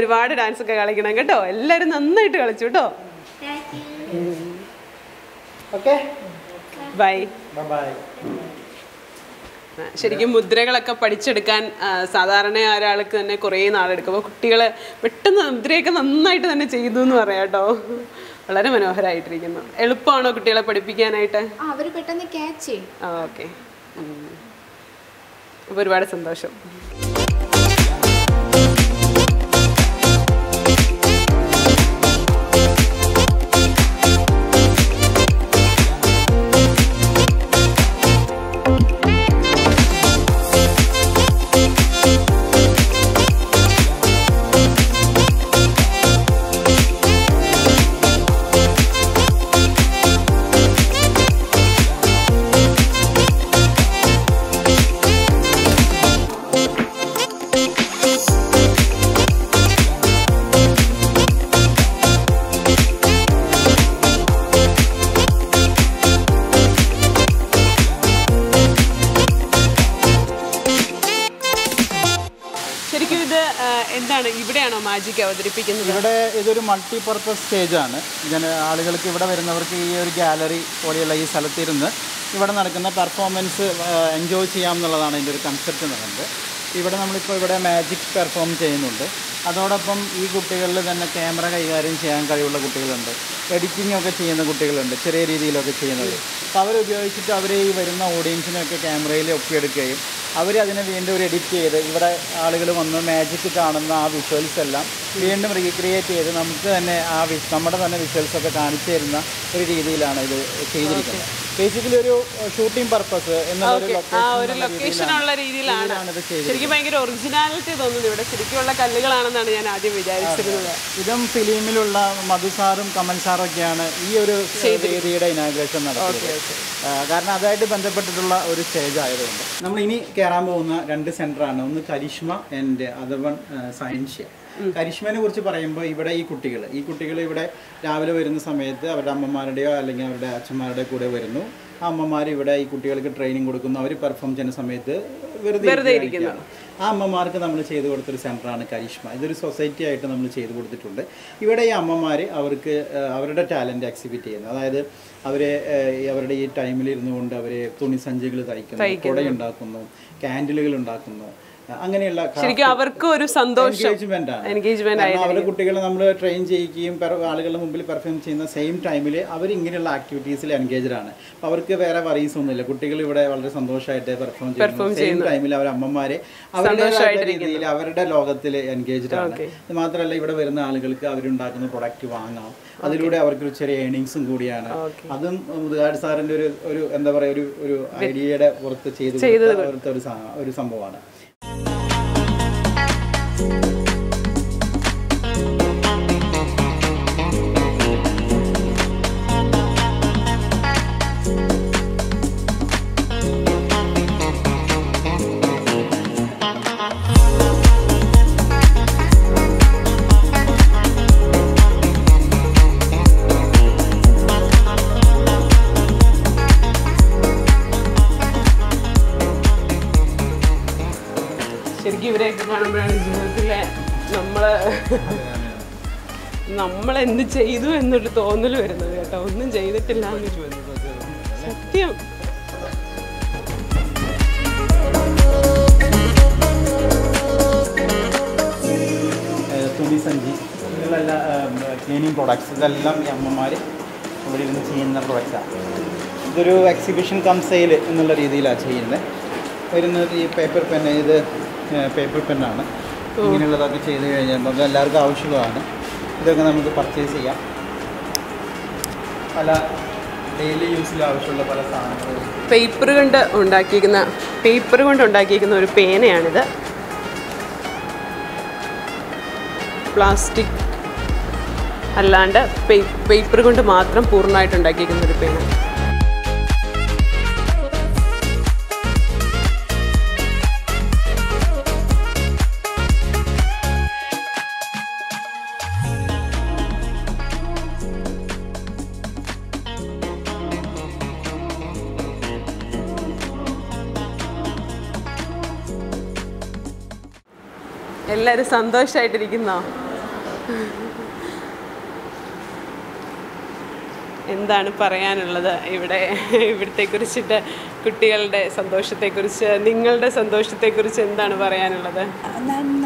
ഒരുപാട് ഡാൻസ് ഒക്കെ കളിക്കണം കേട്ടോ. എല്ലാവരും നന്നായിട്ട് കളിച്ചു കേട്ടോ. ഓക്കെ. ബൈ ബൈ ശരിക്കും മുദ്രകളൊക്കെ പഠിച്ചെടുക്കാൻ സാധാരണ ഒരാൾക്ക് തന്നെ കുറേ നാളെടുക്കും. അപ്പോൾ കുട്ടികൾ പെട്ടെന്ന് മുദ്രയൊക്കെ നന്നായിട്ട് തന്നെ ചെയ്തു എന്ന് പറയാം കേട്ടോ. വളരെ മനോഹരമായിട്ടിരിക്കുന്നു എളുപ്പമാണോ കുട്ടികളെ പഠിപ്പിക്കാനായിട്ട്? അവർ പെട്ടെന്ന് ക്യാച്ച് ചെയ്യും. ഓക്കെ. അപ്പോൾ ഒരുപാട് സന്തോഷം. മാജിക് അവതരിപ്പിക്കുന്നത്. ഇവിടെ ഇതൊരു മൾട്ടി പർപ്പസ് ആണ്. ജന ആളുകൾക്ക് ഇവിടെ വരുന്നവർക്ക് ഈ ഒരു ഗാലറി പോലെയുള്ള ഈ സ്ഥലത്തിരുന്ന് ഇവിടെ നടക്കുന്ന പെർഫോമൻസ് എൻജോയ് ചെയ്യാം എന്നുള്ളതാണ് ഇതിന്റെ ഒരു കൺസെപ്റ്റ് എന്ന് പറയുന്നത്. ഇവിടെ നമ്മളിപ്പോൾ ഇവിടെ മാജിക് പെർഫോം ചെയ്യുന്നുണ്ട്. അതോടൊപ്പം ഈ കുട്ടികളിൽ തന്നെ ക്യാമറ കൈകാര്യം ചെയ്യാൻ കഴിവുള്ള കുട്ടികളുണ്ട്. എഡിറ്റിംഗ് ഒക്കെ ചെയ്യുന്ന കുട്ടികളുണ്ട്. ചെറിയ രീതിയിലൊക്കെ ചെയ്യുന്നത്. അപ്പോൾ അവരുപയോഗിച്ചിട്ട് അവർ ഈ വരുന്ന ഓഡിയൻസിനെയൊക്കെ ക്യാമറയിൽ ഒപ്പിയെടുക്കുകയും അവർ അതിനെ വീണ്ടും ഒരു എഡിറ്റ് ചെയ്ത് ഇവിടെ ആളുകൾ വന്ന് മാജിക് കാണുന്ന ആ വിഷ്വൽസ് എല്ലാം വീണ്ടും റീക്രിയേറ്റ് ചെയ്ത് നമുക്ക് തന്നെ ആ നമ്മുടെ തന്നെ വിഷ്വൽസ് ഒക്കെ കാണിച്ചു തരുന്ന ഒരു രീതിയിലാണ് ഇത് ചെയ്തിരിക്കുന്നത്. ബേസിക്കലി ഒരു ഷൂട്ടിംഗ് പർപ്പസ് ആ ഒരു ലൊക്കേഷൻ ഉള്ള രീതിയിലാണ്. ശരിക്കും ഭയങ്കര ഒറിജിനാലിറ്റി തോന്നുന്നു ഇവിടെ. ശരിക്കുള്ള കല്ലുകളാണെന്നാണ് ഞാൻ ആദ്യം വിചാരിച്ചിരുന്നത്. ഇതും ഫിലിമിലുള്ള മധു സാറും കമൽ സാറും ഒക്കെയാണ് ഈ ഒരു വേദിയുടെ ഇനാഗ്രേഷൻ നടത്തിയത്. കാരണം അതായിട്ട് ബന്ധപ്പെട്ടിട്ടുള്ള ഒരു സ്റ്റേജ് ആയതുകൊണ്ട്. നമ്മൾ ഇനി കയറാൻ പോകുന്ന രണ്ട് സെന്ററാണ് ഒന്ന് Karishma and other one Scientia കരിഷ്മനെ കുറിച്ച് പറയുമ്പോൾ ഇവിടെ ഈ കുട്ടികൾ ഈ കുട്ടികൾ ഇവിടെ രാവിലെ വരുന്ന സമയത്ത് അവരുടെ അമ്മമാരുടെയോ അല്ലെങ്കിൽ അവരുടെ അച്ഛന്മാരുടെ കൂടെ വരുന്നു. ആ അമ്മമാർ ഇവിടെ ഈ കുട്ടികൾക്ക് ട്രെയിനിങ് കൊടുക്കുന്നു. അവർ പെർഫോം ചെയ്യുന്ന സമയത്ത് വെറുതെ ഇരിക്കുകയാണ്. ആ അമ്മമാർക്ക് നമ്മൾ ചെയ്തു കൊടുത്തൊരു സെന്ററാണ് കരിഷ്മ. ഇതൊരു സൊസൈറ്റി ആയിട്ട് നമ്മൾ ചെയ്തു കൊടുത്തിട്ടുണ്ട്. ഇവിടെ ഈ അമ്മമാർ അവർക്ക് അവരുടെ ടാലന്റ് എക്സിബിറ്റ് ചെയ്യുന്നു. അതായത് അവരെ അവരുടെ ഈ ടൈമിൽ ഇരുന്നുകൊണ്ട് അവർ തുണിസഞ്ചികൾ തയ്ക്കുന്നു കുടയുണ്ടാക്കുന്നു ക്യാൻഡിലുകൾ ഉണ്ടാക്കുന്നു. അങ്ങനെയുള്ള ശരിക്കും അവർക്ക് ഒരു സന്തോഷം. എൻഗേജ്മെന്റ് അവരുടെ കുട്ടികളെ നമ്മൾ ട്രെയിൻ ചെയ്യുകയും ആളുകളുടെ മുമ്പിൽ പെർഫോം ചെയ്യുന്ന സെയിം ടൈമിൽ അവർ ഇങ്ങനെയുള്ള ആക്ടിവിറ്റീസിൽ എൻഗേജ്ഡ് ആണ്. അപ്പോൾ അവർക്ക് വേറെ വറീസ് ഒന്നുമില്ല. കുട്ടികൾ ഇവിടെ വളരെ സന്തോഷമായിട്ട് പെർഫോം ചെയ്യുന്നു. സെയിം ടൈമിൽ അവർ അമ്മമാരെ അവരുടെ രീതിയിൽ അവരുടെ ലോകത്തിൽ എൻഗേജ്ഡ് ആണ്. ഇത് മാത്രമല്ല ഇവിടെ വരുന്ന ആളുകൾക്ക് അവരുണ്ടാക്കുന്ന പ്രൊഡക്റ്റ് വാങ്ങാം. അതിലൂടെ അവർക്ക് ഒരു ചെറിയ ഏണിങ്സും കൂടിയാണ്. അതും മുതുകാട് സാറിന്റെ ഒരു ഒരു എന്താ പറയുക ഒരു ഒരു ഐഡിയയുടെ പുറത്ത് ചെയ്ത് ഒരു സംഭവമാണ്. ശരിക്കും നമ്മൾ എന്ത് ചെയ്തു എന്നൊരു തോന്നൽ വരുന്നത് കേട്ടോ. ഒന്നും ചെയ്തിട്ടില്ല എന്ന്. സത്യം തുണി സഞ്ചി. ക്ലീനിങ് പ്രോഡക്ട്സ് ഇതെല്ലാം ഈ അമ്മമാർ ഇവിടെ ഇരുന്ന് ചെയ്യുന്ന പ്രോഡക്റ്റാണ് ഇതൊരു എക്സിബിഷൻ കം സെയിൽ എന്നുള്ള രീതിയിലാണ് ചെയ്യുന്നത് വരുന്നത് ഈ പേപ്പർ പെൻ ഇത് പേപ്പർ പെന്നാണ് ഇങ്ങനെയുള്ളതൊക്കെ ചെയ്ത് കഴിഞ്ഞാൽ നമുക്ക് എല്ലാവർക്കും ആവശ്യമാണ്. ഇതൊക്കെ നമുക്ക് പർച്ചേസ് ചെയ്യാം. പല ഡെയിലി യൂസിൽ ആവശ്യമുള്ള പല സാധനങ്ങളും. പേപ്പർ കൊണ്ട് ഉണ്ടാക്കിയിരിക്കുന്ന പേപ്പർ കൊണ്ട് ഉണ്ടാക്കിയിരിക്കുന്ന ഒരു പേനയാണിത്. പ്ലാസ്റ്റിക് അല്ലാണ്ട് പേപ്പർ കൊണ്ട് മാത്രം പൂർണമായിട്ട് ഉണ്ടാക്കിയിരിക്കുന്ന ഒരു പേന. എല്ലാവരും സന്തോഷമായിട്ടിരിക്കുന്നോ എന്താണ് പറയാനുള്ളത് ഇവിടെ? ഇവിടത്തെ കുറിച്ചിട്ട് കുട്ടികളുടെ സന്തോഷത്തെക്കുറിച്ച് നിങ്ങളുടെ സന്തോഷത്തെക്കുറിച്ച് എന്താണ് പറയാനുള്ളത്?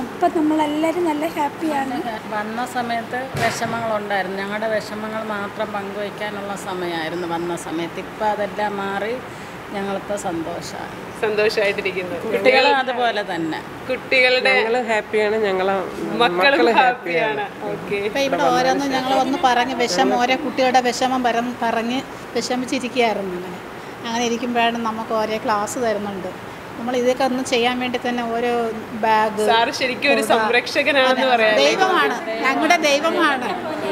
ഇപ്പം നമ്മളെല്ലാവരും നല്ല ഹാപ്പിയാണ്. വന്ന സമയത്ത് വിഷമങ്ങളുണ്ടായിരുന്നു. ഞങ്ങളുടെ വിഷമങ്ങൾ മാത്രം പങ്കുവയ്ക്കാനുള്ള സമയമായിരുന്നു വന്ന സമയത്ത്. ഇപ്പം അതെല്ലാം മാറി ഞങ്ങളിപ്പോൾ സന്തോഷമാണ് സന്തോഷമായിട്ടിരിക്കുന്നു കുട്ടികളും അതുപോലെ തന്നെ. കുട്ടികളുടെ ഹാപ്പിയാണ് ഞങ്ങളെ മക്കളും ഹാപ്പിയാണ്. ഓക്കെ. ഇപ്പം ഇവിടെ ഓരോന്നും ഞങ്ങൾ വന്ന് പറഞ്ഞ് വിഷമം ഓരോ കുട്ടികളുടെ വിഷമം പരം പറഞ്ഞ് വിഷമിച്ചിരിക്കുകയായിരുന്നു അങ്ങനെ അങ്ങനെ ഇരിക്കുമ്പോഴാണ് നമുക്ക് ഓരോ ക്ലാസ് തരുന്നുണ്ട്. നമ്മൾ ഇതൊക്കെ ഒന്ന് ചെയ്യാൻ വേണ്ടി തന്നെ ഓരോ ബാഗ് ശരിക്കും ഒരു സംരക്ഷകനാണെന്ന് പറയാം ദൈവമാണ്. ഞങ്ങളുടെ ദൈവമാണ്.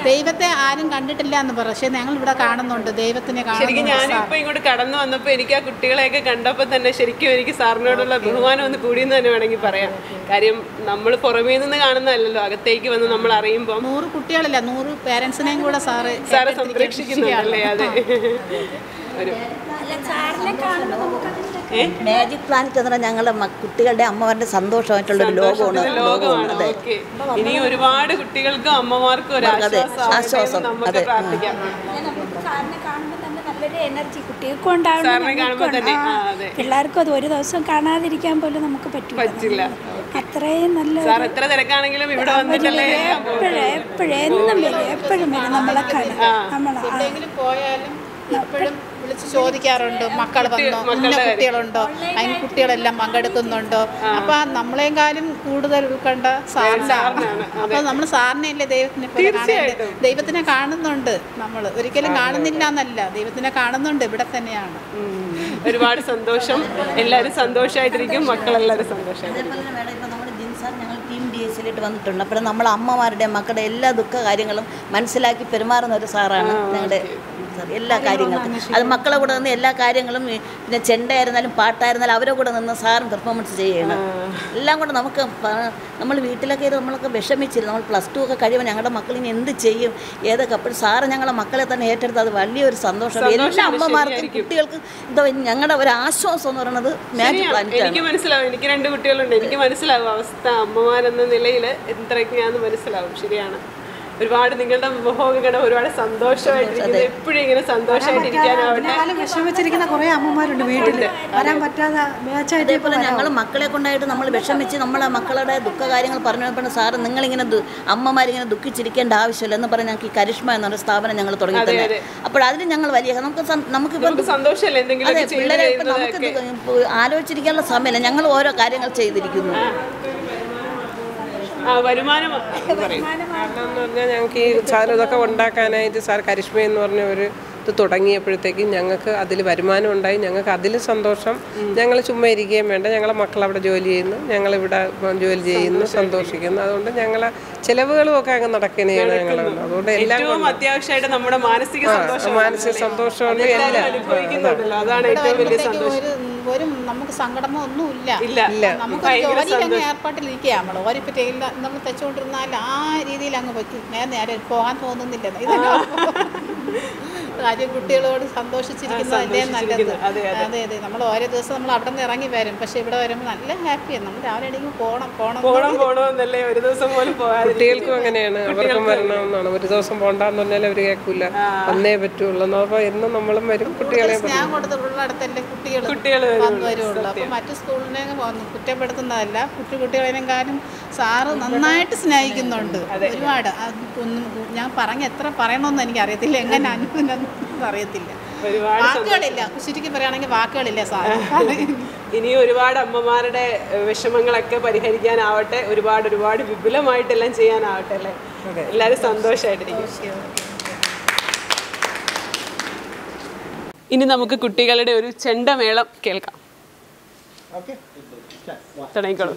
ദൈവത്തെ ആരും കണ്ടിട്ടില്ല എന്ന് പറ. പക്ഷെ ഞങ്ങൾ ഇവിടെ കാണുന്നുണ്ട്. ദൈവത്തിനെ ശരിക്കും ഞാൻ ഞാനും ഇപ്പൊ ഇങ്ങോട്ട് കടന്നു വന്നപ്പോ എനിക്ക് ആ കുട്ടികളെയൊക്കെ കണ്ടപ്പോ തന്നെ ശരിക്കും എനിക്ക് സാറിനോടുള്ള ബഹുമാനം ഒന്ന് കൂടിയെന്ന് തന്നെ വേണമെങ്കിൽ പറയാം. കാര്യം നമ്മൾ പുറമേ നിന്ന് കാണുന്നതല്ലല്ലോ. അകത്തേക്ക് വന്ന് നമ്മൾ അറിയുമ്പോൾ നൂറ് കുട്ടികളല്ല. നൂറ് പേരൻസിനെയും കൂടെ സാറ് സാറ് സംരക്ഷിക്കുന്നതല്ലേ അതെ. ഒരു മാജിക് പ്ലാനറ്റ് എന്ന് പറഞ്ഞാൽ ഞങ്ങളുടെ കുട്ടികളുടെ അമ്മമാരുടെ സന്തോഷമായിട്ടുള്ള ഒരു ലോകമാണ്. ലോകമാണ്. അതെ. ഇനി ഒരുപാട് കുട്ടികൾക്കും അമ്മമാർക്കും ഒരു ആശ്വാസം. അതെ. എനർജി കുട്ടികൾക്കും ഉണ്ടാവണം. പിള്ളേർക്കും അത് ഒരു ദിവസം കാണാതിരിക്കാൻ പോലും നമുക്ക് പറ്റില്ല. അത്രയും നല്ല സാർ എത്ര തിരക്കാണെങ്കിലും ഇവിടെ വന്നിട്ടല്ലേ എപ്പോഴും എപ്പോഴും എന്നും വരും. എപ്പോഴും വരും നമ്മളെ കാണാം നമ്മളെ എപ്പോഴും വിളിച്ച് ചോദിക്കാറുണ്ട് മക്കൾ വന്നോ? ഇന്ന കുട്ടികളുണ്ടോ? അതിന് കുട്ടികളെല്ലാം പങ്കെടുക്കുന്നുണ്ടോ? അപ്പൊ നമ്മളെക്കാളും കൂടുതൽ ഉൾക്കണ്ട സാറിനാണ്. അപ്പൊ നമ്മൾ സാറിനെയല്ലേ ദൈവത്തിനെ ദൈവത്തിനെ കാണുന്നുണ്ട് നമ്മൾ ഒരിക്കലും കാണുന്നില്ല എന്നല്ല. ദൈവത്തിനെ കാണുന്നുണ്ട് ഇവിടെ തന്നെയാണ്. ഒരുപാട് സന്തോഷം. എല്ലാരും സന്തോഷമായിട്ടിരിക്കും മക്കളെല്ലാവരും സന്തോഷം ഞങ്ങൾ ടീം ഡി എസിലിട്ട് വന്നിട്ടുണ്ട്. അപ്പോൾ നമ്മൾ അമ്മമാരുടെ മക്കളുടെ എല്ലാ ദുഃഖ കാര്യങ്ങളും മനസ്സിലാക്കി പെരുമാറുന്ന ഒരു സാറാണ് ഞങ്ങളുടെ സാർ എല്ലാ കാര്യങ്ങളും അത് മക്കളെ കൂടെ നിന്ന് എല്ലാ കാര്യങ്ങളും പിന്നെ ചെണ്ടയായിരുന്നാലും പാട്ടായിരുന്നാലും അവരെ കൂടെ നിന്ന് സാറും പെർഫോമൻസ് ചെയ്യണം. എല്ലാം കൂടെ നമുക്ക് നമ്മൾ വീട്ടിലൊക്കെ ഇത് നമ്മളൊക്കെ വിഷമിച്ചിരുന്നു. നമ്മൾ പ്ലസ് ടു ഒക്കെ കഴിയുമ്പോൾ ഞങ്ങളുടെ മക്കൾ ഇനി എന്ത് ചെയ്യും? ഏതൊക്കെ? അപ്പോൾ സാറ് ഞങ്ങളുടെ മക്കളെ തന്നെ ഏറ്റെടുത്ത് അത് വലിയൊരു സന്തോഷം. എല്ലാ അമ്മമാർക്കും കുട്ടികൾക്കും എന്താ ഞങ്ങളുടെ ഒരു ആശ്വാസം എന്ന് പറയുന്നത് മാജിക്. പ്ലാനറ്റ് എനിക്ക് മനസ്സിലാവും. എനിക്ക് രണ്ട് കുട്ടികളുണ്ട്. എനിക്ക് മനസ്സിലാവും അവസ്ഥ. അമ്മമാരെന്ന നിലയിൽ എത്രയൊക്കെയാണെന്ന് മനസ്സിലാവും. ശരിയാണ്. ഒരുപാട് നിങ്ങളുടെ മുഖമൊക്കെ കാണാൻ ഒരുപാട് സന്തോഷമായിട്ടിരിക്കുന്നത് എപ്പോഴും ഇങ്ങനെ സന്തോഷമായിട്ടിരിക്കാനാവട്ടെ വിഷമിച്ചിരിക്കുന്ന കുറേ അമ്മമാരുണ്ട് വീട്ടിൽ വരാൻ പറ്റാതെ മാച്ചായിട്ട് അതേപോലെ ഞങ്ങൾ മക്കളെ കൊണ്ടായിട്ട് നമ്മൾ വിഷമിച്ച് നമ്മളെ മക്കളുടെ ദുഃഖ കാര്യങ്ങൾ പറഞ്ഞു സാറ് നിങ്ങളിങ്ങനെ അമ്മമാരിങ്ങനെ ദുഃഖിച്ചിരിക്കേണ്ട ആവശ്യമില്ല. എന്ന് പറഞ്ഞ് ഞങ്ങൾക്ക് ഈ കരിഷ്മ എന്നൊരു സ്ഥാപനം ഞങ്ങൾ തുടങ്ങി തന്നെ. അപ്പോൾ അതിന് ഞങ്ങൾ വലിയ നമുക്ക് നമുക്ക് സന്തോഷമല്ലേ എന്തെങ്കിലും അതെ പിള്ളേരെ നമുക്ക് ആലോചിച്ചിരിക്കാനുള്ള സമയമില്ല. ഞങ്ങൾ ഓരോ കാര്യങ്ങൾ ചെയ്തിരിക്കുന്നു. കാരണം എന്ന് പറഞ്ഞാൽ ഞങ്ങൾക്ക് ഈ സാധനം ഇതൊക്കെ ഉണ്ടാക്കാനായിട്ട് സാർ കരിഷ്മ എന്ന് പറഞ്ഞ ഒരു ഇത് തുടങ്ങിയപ്പോഴത്തേക്കും ഞങ്ങൾക്ക് അതിൽ വരുമാനം ഉണ്ടായി. ഞങ്ങൾക്ക് അതിൽ സന്തോഷം. ഞങ്ങൾ ചുമ്മാ ഇരിക്കുകയും വേണ്ട. ഞങ്ങളെ മക്കൾ അവിടെ ജോലി ചെയ്യുന്നു. ഞങ്ങളിവിടെ ജോലി ചെയ്യുന്നു. സന്തോഷിക്കുന്നു. അതുകൊണ്ട് ഞങ്ങളെ ചിലവുകളും ഒക്കെ അങ്ങ് നടക്കുന്നതാണ് ഞങ്ങൾ അതുകൊണ്ട് എല്ലാം അത്യാവശ്യമായിട്ട് നമ്മുടെ മാനസിക സന്തോഷം മാനസിക സന്തോഷമുണ്ട് എല്ലാം. അനുഭവിക്കുന്നുണ്ടല്ലോ. അതാണ് ഏറ്റവും വലിയ സന്തോഷം. ഒരു നമുക്ക് സങ്കടമോ ഒന്നുമില്ല ഇല്ല. നമുക്ക് ജോലി അങ്ങ് ഏർപ്പാട്ടിലിരിക്കുക നമ്മൾ ഓരിപ്പോ ചെയ്യില്ല നമ്മൾ തെച്ചുകൊണ്ടിരുന്നാൽ ആ രീതിയിൽ അങ്ങ് പറ്റും. നേരെ നേരെ പോകാൻ തോന്നുന്നില്ല. ഇതന്നെ കാര്യം കുട്ടികളോട് സന്തോഷിച്ചിരിക്കുന്നതല്ലേ നല്ലത്. അതെ, അതെ. അതെ നമ്മൾ ഓരോ ദിവസം നമ്മൾ അവിടെ നിന്ന് ഇറങ്ങി വരും. പക്ഷെ ഇവിടെ വരുമ്പോൾ നല്ല ഹാപ്പിയാണ് നമ്മൾ രാവിലെ ഇടയ്ക്ക് പോകണം പോകണം പോകണം പോകണമെന്നല്ലേ ഒരു ദിവസം പോലും പോകാതെ കുട്ടികൾക്കും അങ്ങനെയാണ്. അവർക്കും വരണമെന്നാണ്. ഒരു ദിവസം പോണ്ടെന്ന് പറഞ്ഞാൽ അവർ കേൾക്കില്ല വന്നേ പറ്റുള്ളൂ. അപ്പോൾ എന്നും നമ്മളും വരും കുട്ടികളെ ഞാൻ കൊടുത്തുള്ള അടുത്തല്ലേ കുട്ടികൾ കുട്ടികൾ വന്നു വരുള്ളൂ. അപ്പോൾ മറ്റു സ്കൂളിനെ കുറ്റപ്പെടുത്തുന്നതല്ല. കുട്ടി കുട്ടികളെക്കാളും സാറ് നന്നായിട്ട് സ്നേഹിക്കുന്നുണ്ട്. ഒരുപാട്. ഞാൻ പറഞ്ഞ എത്ര പറയണമെന്ന് എനിക്ക് അറിയത്തില്ല എങ്ങനെ അനുഭവം അറിയത്തില്ല. ഒരുപാട് വാക്കുകളില്ല. ശരിക്കും പറയുകയാണെങ്കിൽ വാക്കുകളില്ല സാറ്. ഇനി ഒരുപാട് അമ്മമാരുടെ വിഷമങ്ങളൊക്കെ പരിഹരിക്കാനാവട്ടെ. ഒരുപാട് ഒരുപാട് വിപുലമായിട്ടെല്ലാം ചെയ്യാനാവട്ടെ അല്ലേ? എല്ലാവരും സന്തോഷമായിട്ടിരിക്കും ഇനി നമുക്ക് കുട്ടികളുടെ ഒരു ചെണ്ടമേളം കേൾക്കാം. തുടങ്ങിക്കോളൂ.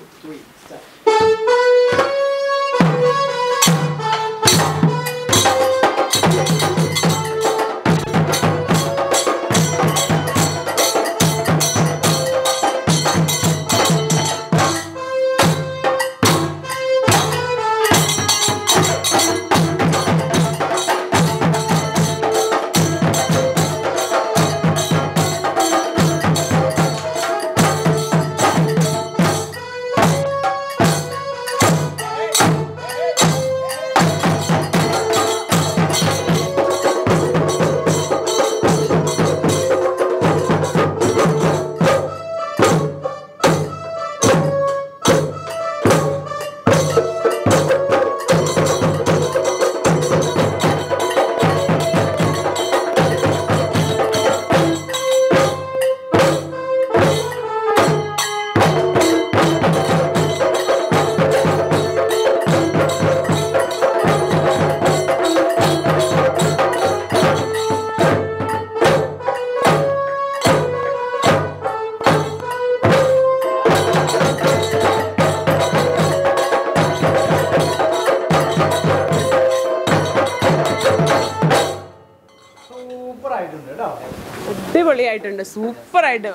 അടിപൊളിയായിട്ടുണ്ട്. സൂപ്പറായിട്ട്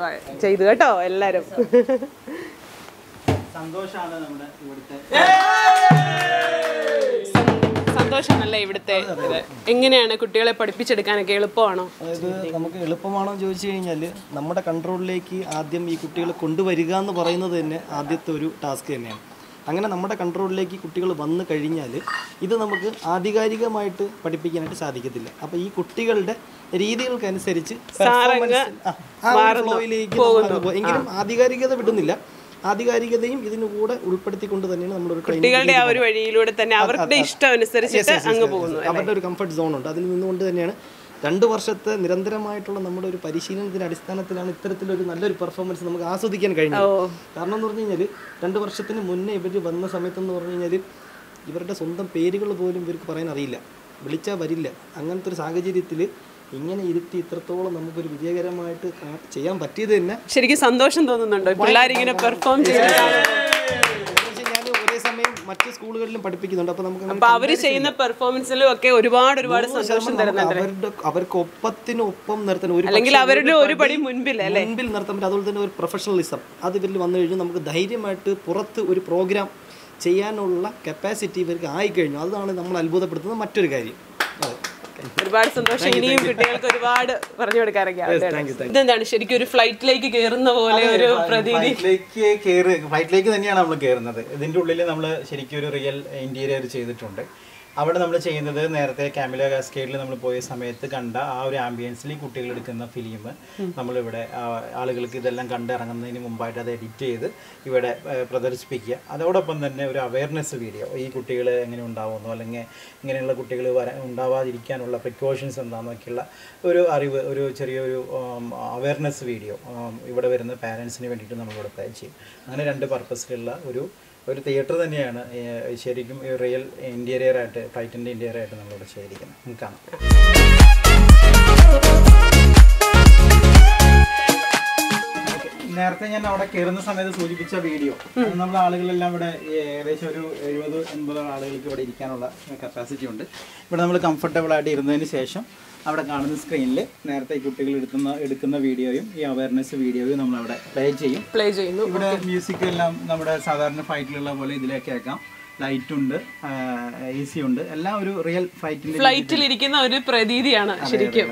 ചെയ്തു കേട്ടോ എല്ലാരും. സന്തോഷമാണ് നമ്മുടെ ഇവിടുത്തെ സന്തോഷമാണല്ലേ ഇവിടുത്തെ ഇത്? എങ്ങനെയാണ് കുട്ടികളെ പഠിപ്പിച്ചെടുക്കാനൊക്കെ എളുപ്പമാണോ? അതായത് നമുക്ക് എളുപ്പമാണോ എന്ന് ചോദിച്ചു കഴിഞ്ഞാൽ നമ്മുടെ കൺട്രോളിലേക്ക് ആദ്യം ഈ കുട്ടികളെ കൊണ്ടുവരിക എന്ന് പറയുന്നത് തന്നെ ആദ്യത്തെ ഒരു ടാസ്ക് തന്നെയാണ്. അങ്ങനെ നമ്മുടെ കൺട്രോളിലേക്ക് കുട്ടികൾ വന്നു കഴിഞ്ഞാൽ ഇത് നമുക്ക് ആധികാരികമായിട്ട് പഠിപ്പിക്കാനായിട്ട് സാധിക്കത്തില്ല. അപ്പോൾ ഈ കുട്ടികളുടെ രീതികൾക്കനുസരിച്ച് എങ്കിലും ആധികാരികത വിടുന്നില്ല. ആധികാരികതയും ഇതിന് കൂടെ ഉൾപ്പെടുത്തിക്കൊണ്ട് തന്നെയാണ് നമ്മുടെ training കുട്ടികളുടെ ആ ഒരു വഴിയിലൂടെ തന്നെ അവരുടെ ഇഷ്ടം അനുസരിച്ചിട്ട് അങ്ങ് പോകുന്നു അവരുടെ ഒരു കംഫർട്ട് സോൺ ഉണ്ട്. അതിൽ നിന്നുകൊണ്ട് തന്നെയാണ് രണ്ട് വർഷത്തെ നിരന്തരമായിട്ടുള്ള നമ്മുടെ ഒരു പരിശീലനത്തിന്റെ അടിസ്ഥാനത്തിലാണ് ഇത്തരത്തിലൊരു നല്ലൊരു പെർഫോമൻസ് നമുക്ക് ആസ്വദിക്കാൻ കഴിഞ്ഞത്. കാരണം എന്ന് പറഞ്ഞു കഴിഞ്ഞാൽ രണ്ട് വർഷത്തിന് മുന്നേ ഇവർ വന്ന സമയത്തെന്ന് പറഞ്ഞു കഴിഞ്ഞാൽ ഇവരുടെ സ്വന്തം പേരുകൾ പോലും ഇവർക്ക് പറയാൻ അറിയില്ല. വിളിച്ചാൽ വരില്ല. അങ്ങനത്തെ ഒരു സാഹചര്യത്തിൽ ഇങ്ങനെ ഇരുത്തി ഇത്രത്തോളം നമുക്കൊരു വിജയകരമായിട്ട് ചെയ്യാൻ പറ്റിയത് തന്നെ ശരിക്കും സന്തോഷം തോന്നുന്നുണ്ടോ? പിള്ളേരിങ്ങനെ പെർഫോം ചെയ്യുന്നത്. ഞാൻ ഒരേ സമയം മറ്റ് സ്കൂളുകളിലും പഠിപ്പിക്കുന്നുണ്ട്. അപ്പോൾ നമുക്ക് അപ്പൊ അവർ ചെയ്യുന്ന പെർഫോമൻസിലും ഒക്കെ ഒരുപാട് ഒരുപാട് സന്തോഷം തരുന്നുണ്ട് അവരുടെ അവർക്ക് ഒപ്പത്തിന് ഒപ്പം നിർത്താൻ ഒരു അല്ലെങ്കിൽ അവരുടെ ഒരു പടി പടി മുൻപിൽ അല്ലേ? മുൻപിൽ നിർത്താൻ പറ്റും അതുപോലെ തന്നെ ഒരു പ്രൊഫഷണലിസം അത് ഇവരിൽ വന്നു കഴിഞ്ഞാൽ നമുക്ക് ധൈര്യമായിട്ട് പുറത്ത് ഒരു പ്രോഗ്രാം ചെയ്യാനുള്ള കപ്പാസിറ്റി ഇവർക്ക് ആയിക്കഴിഞ്ഞു. അതാണ് നമ്മൾ അത്ഭുതപ്പെടുത്തുന്ന മറ്റൊരു കാര്യം. അതെ. ഒരുപാട് സന്തോഷം. ഇനിയും കുട്ടികൾക്ക് ഒരുപാട് പറഞ്ഞു കൊടുക്കാറൊക്കെ ഇതെന്താണ്? ശരിക്കും ഒരു ഫ്ലൈറ്റിലേക്ക് കയറുന്ന പോലെ ഒരു പ്രതീതി. ഫ്ലൈറ്റിലേക്ക് ഫ്ലൈറ്റിലേക്ക് തന്നെയാണ് നമ്മൾ കയറുന്നത് ഇതിന്റെ ഉള്ളിൽ നമ്മൾ ശരിക്കും ഒരു റിയൽ ഇന്റീരിയർ ചെയ്തിട്ടുണ്ട്. അവിടെ നമ്മൾ ചെയ്യുന്നത് നേരത്തെ കാമില കാസ്കേഡിൽ നമ്മൾ പോയ സമയത്ത് കണ്ട ആ ഒരു ആംബിയൻസിൽ ഈ കുട്ടികൾ എടുക്കുന്ന ഫിലിം നമ്മളിവിടെ ആളുകൾക്ക് ഇതെല്ലാം കണ്ടിറങ്ങുന്നതിന് മുമ്പായിട്ട് അത് എഡിറ്റ് ചെയ്ത് ഇവിടെ പ്രദർശിപ്പിക്കുക. അതോടൊപ്പം തന്നെ ഒരു അവയർനെസ് വീഡിയോ ഈ കുട്ടികൾ എങ്ങനെ ഉണ്ടാവുന്നു? അല്ലെങ്കിൽ ഇങ്ങനെയുള്ള കുട്ടികൾ വര ഉണ്ടാവാതിരിക്കാനുള്ള പ്രിക്കോഷൻസ് എന്താണെന്നൊക്കെയുള്ള ഒരു അറിവ് ഒരു ചെറിയൊരു അവയർനെസ് വീഡിയോ ഇവിടെ വരുന്ന പാരൻസിന് വേണ്ടിയിട്ട് നമ്മളിവിടെ പ്ലേ ചെയ്യും. അങ്ങനെ രണ്ട് പർപ്പസിലുള്ള ഒരു ഒരു തിയേറ്റർ തന്നെയാണ്. ശരിക്കും ഈ റിയൽ ഇന്റീരിയർ ആയിട്ട് ടൈറ്റന്റെ ഇന്റീരിയർ ആയിട്ട് നമ്മളിവിടെ ചെയ്തിരിക്കുന്നത് നമുക്ക് കാണാം. നേരത്തെ ഞാൻ അവിടെ കയറുന്ന സമയത്ത് സൂചിപ്പിച്ച വീഡിയോ. നമ്മുടെ ആളുകളെല്ലാം ഇവിടെ ഏകദേശം ഒരു എഴുപത് എൺപത് ആളുകൾക്ക് ഇവിടെ ഇരിക്കാനുള്ള കപ്പാസിറ്റി ഉണ്ട്. ഇവിടെ നമ്മൾ കംഫർട്ടബിൾ ആയിട്ട് ഇരുന്നതിന് ശേഷം അവിടെ കാണുന്ന സ്ക്രീനിൽ നേരത്തെ കുട്ടികൾ എടുക്കുന്ന എടുക്കുന്ന വീഡിയോയും ഈ അവയർനെസ് വീഡിയോയും നമ്മൾ അവിടെ പ്ലേ ചെയ്യും. പ്ലേ ചെയ്യുന്നു. ഇവിടെ മ്യൂസിക് എല്ലാം നമ്മുടെ സാധാരണ ഫ്ലൈറ്റിലുള്ള പോലെ ഇതിലേക്ക് കേൾക്കാം. ലൈറ്റ് ഉണ്ട് എ സി ഉണ്ട്. എല്ലാം ഒരു റിയൽ ഫ്ലൈറ്റിന്റെ ഫ്ലൈറ്റിൽ ഇരിക്കുന്ന ഒരു പ്രതീതിയാണ് ശരിക്കും.